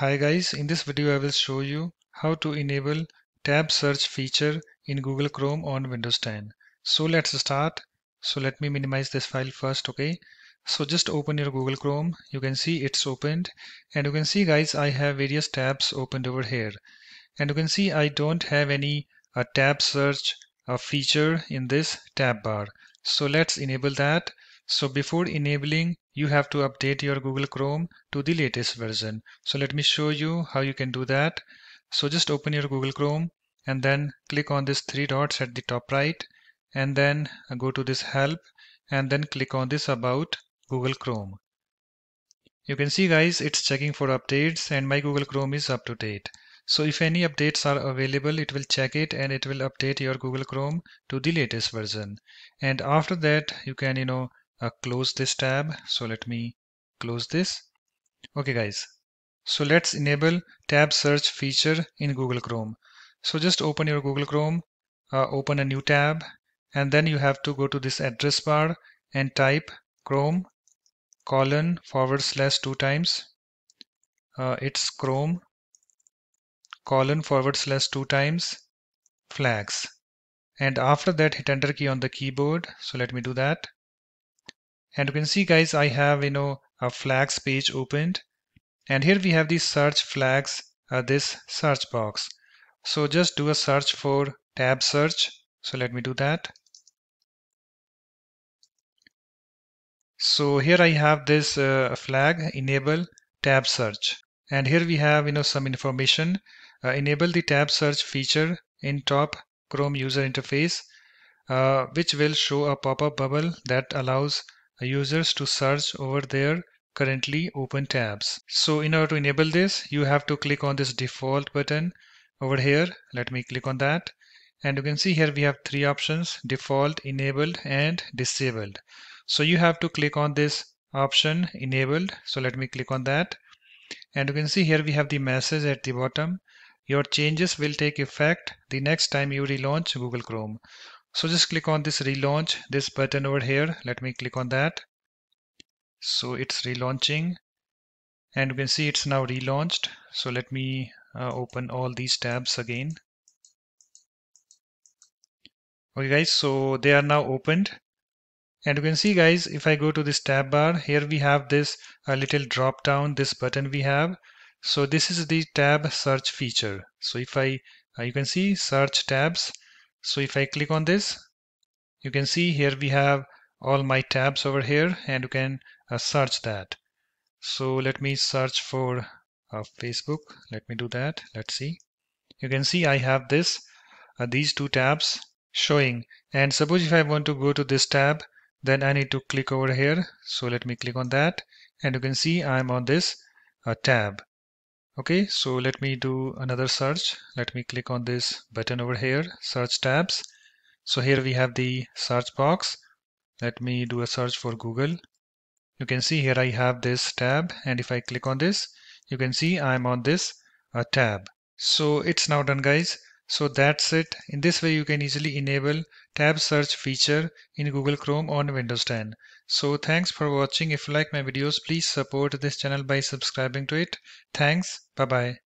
Hi guys, in this video I will show you how to enable tab search feature in Google Chrome on Windows 10. So let's start. So let me minimize this file first, okay? So just open your Google Chrome. You can see it's opened and you can see guys I have various tabs opened over here. And you can see I don't have any uh, tab search uh, feature in this tab bar. So let's enable that. So before enabling, you have to update your Google Chrome to the latest version. So let me show you how you can do that. So just open your Google Chrome and then click on this three dots at the top right and then go to this help and then click on this about Google Chrome. You can see guys it's checking for updates and my Google Chrome is up to date. So if any updates are available, it will check it and it will update your Google Chrome to the latest version. And after that, you can, you know, uh, close this tab. So let me close this. Okay guys, so let's enable tab search feature in Google Chrome. So just open your Google Chrome, uh, open a new tab, and then you have to go to this address bar and type Chrome colon forward slash two times. Uh, it's Chrome colon forward slash two times flags. And after that, hit enter key on the keyboard. So let me do that and you can see guys I have you know a flags page opened. And here we have the search flags uh, this search box. So just do a search for tab search. So let me do that. So here I have this uh, flag enable tab search. And here we have you know some information. Uh, enable the tab search feature in top Chrome user interface uh, which will show a pop-up bubble that allows users to search over their currently open tabs. So in order to enable this, you have to click on this default button over here. Let me click on that. And you can see here we have three options, default, enabled, and disabled. So you have to click on this option enabled. So let me click on that. And you can see here we have the message at the bottom. Your changes will take effect the next time you relaunch Google Chrome. So just click on this relaunch, this button over here. Let me click on that. So it's relaunching and you can see it's now relaunched. So let me uh, open all these tabs again. Okay guys, so they are now opened. And you can see guys, if I go to this tab bar, here we have this a little drop down, this button we have. So this is the tab search feature. So if I, uh, you can see search tabs. So if I click on this, you can see here we have all my tabs over here and you can uh, search that. So let me search for uh, Facebook. Let me do that. Let's see. You can see I have this, uh, these two tabs showing. And suppose if I want to go to this tab, then I need to click over here. So let me click on that. And you can see I'm on this uh, tab. Okay, so let me do another search. Let me click on this button over here, search tabs. So here we have the search box. Let me do a search for Google. You can see here I have this tab and if I click on this, you can see I'm on this uh, tab. So it's now done guys. So that's it. In this way you can easily enable tab search feature in Google Chrome on Windows 10. So thanks for watching. If you like my videos, please support this channel by subscribing to it. Thanks. Bye bye.